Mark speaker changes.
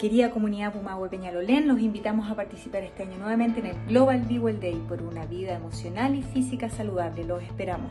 Speaker 1: Querida comunidad Pumahue Peñalolén, los invitamos a participar este año nuevamente en el Global Be Well Day por una vida emocional y física saludable. Los esperamos.